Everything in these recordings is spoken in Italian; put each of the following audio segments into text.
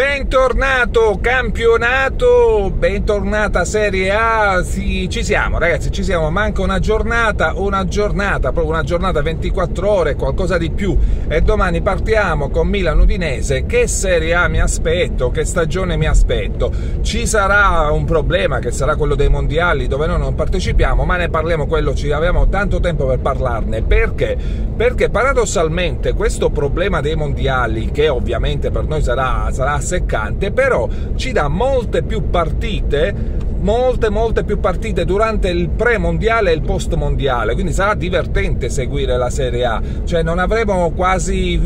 Bentornato campionato, bentornata Serie A, sì, ci siamo ragazzi, ci siamo, manca una giornata, una giornata, proprio una giornata 24 ore, qualcosa di più. E domani partiamo con Milan Udinese, che Serie A mi aspetto, che stagione mi aspetto, ci sarà un problema che sarà quello dei mondiali dove noi non partecipiamo, ma ne parliamo quello, ci abbiamo tanto tempo per parlarne, perché? Perché paradossalmente questo problema dei mondiali, che ovviamente per noi sarà, sarà seccante, però ci dà molte più partite molte molte più partite durante il pre-mondiale e il post-mondiale, quindi sarà divertente seguire la Serie A, cioè non avremo quasi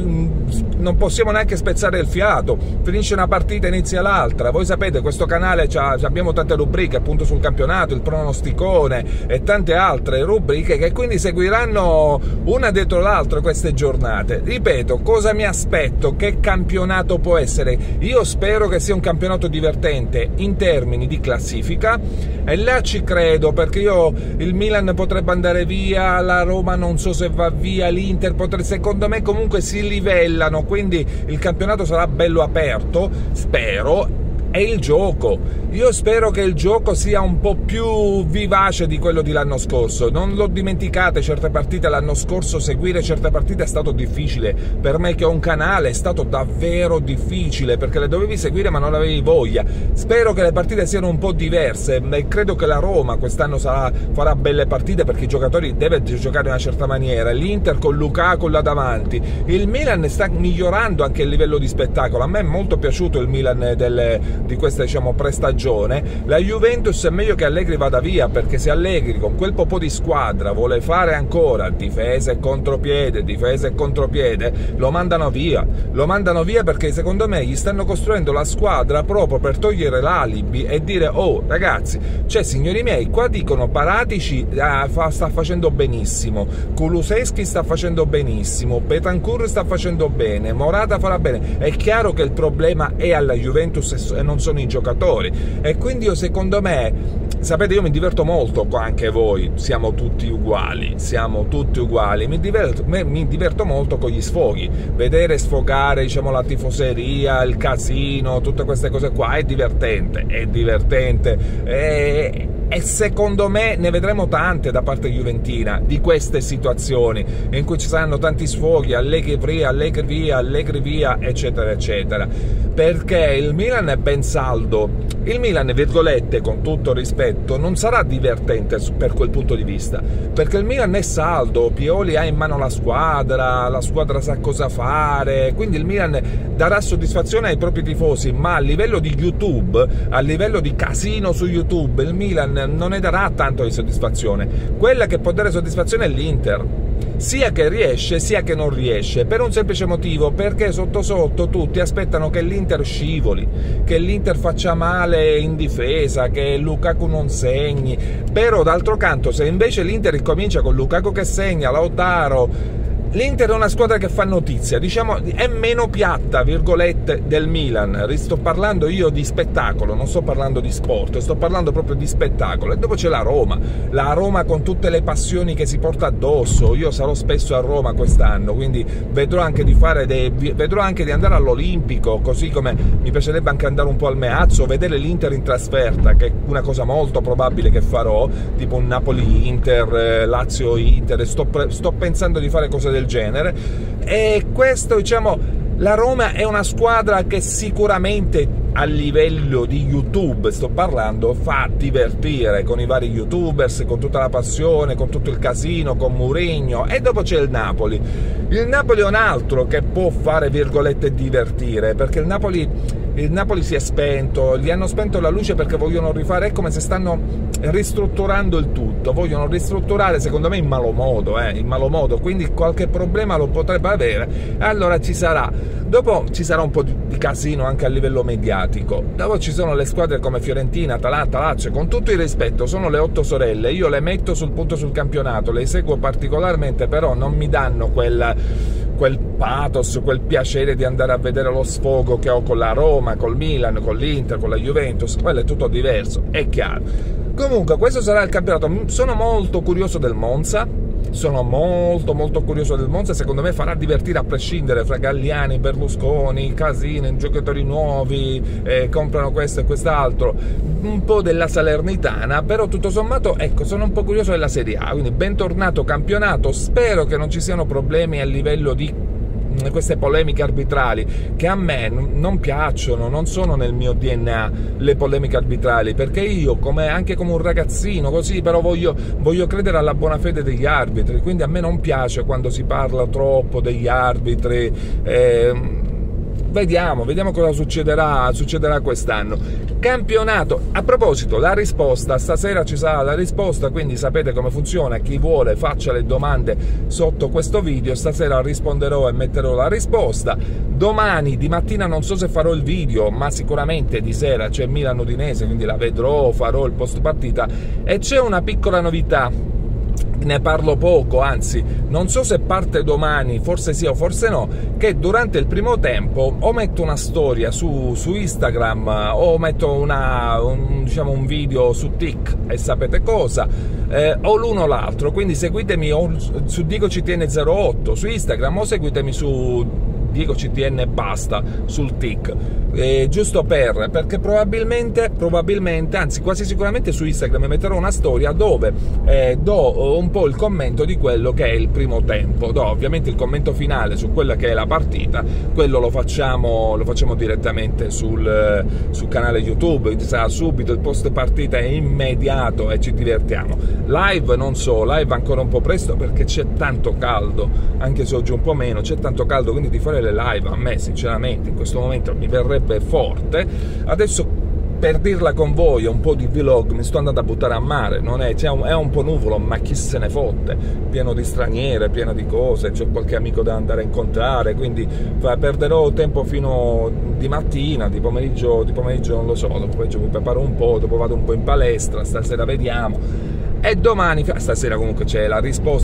non possiamo neanche spezzare il fiato, finisce una partita inizia l'altra, voi sapete questo canale abbiamo tante rubriche appunto sul campionato, il pronosticone e tante altre rubriche che quindi seguiranno una dietro l'altra queste giornate. Ripeto, cosa mi aspetto? Che campionato può essere? Io spero che sia un campionato divertente in termini di classifica e là ci credo perché io il Milan potrebbe andare via, la Roma non so se va via, l'Inter potrebbe, secondo me comunque si livellano quindi il campionato sarà bello aperto, spero, è il gioco. Io spero che il gioco sia un po' più vivace di quello di l'anno scorso. Non lo dimenticate, certe partite l'anno scorso, seguire certe partite è stato difficile. Per me che ho un canale è stato davvero difficile perché le dovevi seguire ma non avevi voglia. Spero che le partite siano un po' diverse e credo che la Roma quest'anno sarà, farà belle partite perché i giocatori devono giocare in una certa maniera. L'Inter con Lukaku là davanti. Il Milan sta migliorando anche il livello di spettacolo. A me è molto piaciuto il Milan delle di questa diciamo, prestagione, la Juventus è meglio che Allegri vada via perché se Allegri con quel po' di squadra vuole fare ancora difesa e contropiede, difesa e contropiede, lo mandano via. Lo mandano via perché secondo me gli stanno costruendo la squadra proprio per togliere l'alibi e dire oh ragazzi, cioè signori miei, qua dicono Paratici ah, fa, sta facendo benissimo, Kuluseschi sta facendo benissimo, Betancourt sta facendo bene, Morata farà bene. È chiaro che il problema è alla Juventus e non non sono i giocatori. E quindi io secondo me sapete io mi diverto molto qua anche voi. Siamo tutti uguali siamo tutti uguali. Mi diverto, mi diverto molto con gli sfoghi. Vedere sfogare diciamo la tifoseria il casino tutte queste cose qua è divertente è divertente. È, e secondo me ne vedremo tante da parte juventina di queste situazioni in cui ci saranno tanti sfoghi, allegri via, allegri via, allegri via, eccetera, eccetera. Perché il Milan è ben saldo. Il Milan, virgolette, con tutto rispetto, non sarà divertente per quel punto di vista, perché il Milan è saldo, Pioli ha in mano la squadra, la squadra sa cosa fare, quindi il Milan darà soddisfazione ai propri tifosi, ma a livello di YouTube, a livello di casino su YouTube, il Milan non ne darà tanto di soddisfazione. Quella che può dare soddisfazione è l'Inter, sia che riesce sia che non riesce, per un semplice motivo, perché sotto sotto tutti aspettano che l'Inter scivoli, che l'Inter faccia male in difesa, che Lukaku non segni, però d'altro canto se invece l'Inter ricomincia con Lukaku che segna, Lautaro, L'Inter è una squadra che fa notizia, diciamo è meno piatta, virgolette, del Milan. Sto parlando io di spettacolo, non sto parlando di sport, sto parlando proprio di spettacolo. E dopo c'è la Roma, la Roma con tutte le passioni che si porta addosso. Io sarò spesso a Roma quest'anno, quindi vedrò anche di, dei, vedrò anche di andare all'Olimpico, così come mi piacerebbe anche andare un po' al Meazzo, vedere l'Inter in trasferta, che è una cosa molto probabile che farò, tipo un Napoli-Inter, eh, Lazio-Inter. Sto, sto pensando di fare cose del del genere e questo diciamo la Roma è una squadra che sicuramente a livello di YouTube, sto parlando, fa divertire con i vari youtubers, con tutta la passione, con tutto il casino, con Mourinho e dopo c'è il Napoli. Il Napoli è un altro che può fare virgolette divertire, perché il Napoli il Napoli si è spento, gli hanno spento la luce perché vogliono rifare, è come se stanno ristrutturando il tutto, vogliono ristrutturare secondo me in malo modo, eh, in malo modo, quindi qualche problema lo potrebbe avere, allora ci sarà. Dopo ci sarà un po' di casino anche a livello mediatico, dopo ci sono le squadre come Fiorentina, Atalanta, Lazio, con tutto il rispetto, sono le otto sorelle, io le metto sul punto sul campionato, le seguo particolarmente, però non mi danno quel quel pathos, quel piacere di andare a vedere lo sfogo che ho con la Roma, col Milan, con l'Inter, con la Juventus, quello è tutto diverso, è chiaro. Comunque, questo sarà il campionato. Sono molto curioso del Monza sono molto molto curioso del Monza secondo me farà divertire a prescindere fra Galliani, Berlusconi, Casini, giocatori nuovi eh, comprano questo e quest'altro. Un po' della Salernitana però tutto sommato ecco sono un po' curioso della Serie A quindi bentornato campionato. Spero che non ci siano problemi a livello di queste polemiche arbitrali che a me non piacciono, non sono nel mio DNA le polemiche arbitrali, perché io come, anche come un ragazzino così però voglio, voglio credere alla buona fede degli arbitri, quindi a me non piace quando si parla troppo degli arbitri. Eh, vediamo, vediamo cosa succederà, succederà quest'anno. Campionato, a proposito, la risposta, stasera ci sarà la risposta, quindi sapete come funziona, chi vuole faccia le domande sotto questo video, stasera risponderò e metterò la risposta. Domani di mattina non so se farò il video, ma sicuramente di sera c'è Milan Udinese, quindi la vedrò, farò il post partita e c'è una piccola novità ne parlo poco, anzi non so se parte domani, forse sì o forse no, che durante il primo tempo o metto una storia su, su Instagram o metto una, un, diciamo, un video su TIC e sapete cosa, eh, o l'uno o l'altro, quindi seguitemi su Dico CTN 08 su Instagram o seguitemi su Diego CTN e basta sul TIC, eh, giusto per, perché probabilmente, probabilmente, anzi quasi sicuramente su Instagram metterò una storia dove eh, do un po' il commento di quello che è il primo tempo, do ovviamente il commento finale su quella che è la partita, quello lo facciamo, lo facciamo direttamente sul, sul canale YouTube, sarà subito il post partita è immediato e ci divertiamo. Live non so, live ancora un po' presto perché c'è tanto caldo, anche se oggi un po' meno, c'è tanto caldo, quindi di fare le live a me sinceramente in questo momento mi verrebbe forte. Adesso per dirla con voi, un po' di vlog, mi sto andando a buttare a mare, è, cioè, è, un po' nuvolo, ma chi se ne fotte, pieno di straniere, pieno di cose, c'è qualche amico da andare a incontrare, quindi perderò tempo fino di mattina, di pomeriggio, di pomeriggio non lo so, dopo pomeriggio mi preparo un po', dopo vado un po' in palestra, stasera vediamo, e domani, stasera comunque c'è la risposta